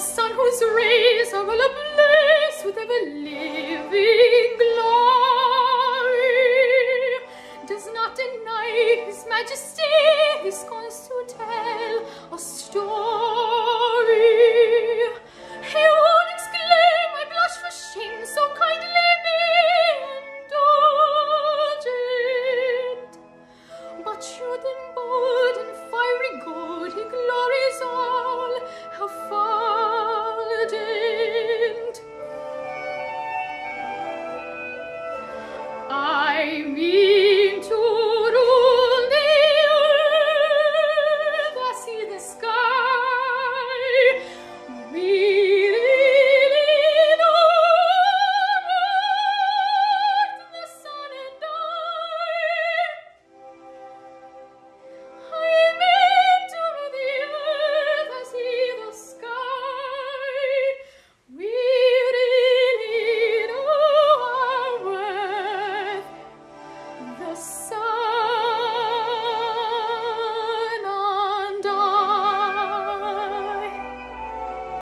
sun whose rays are all ablaze with ever-living glory, does not deny his majesty, his comes to tell a story. He won't exclaim, I blush for shame, so kindly be indulgent. But should and.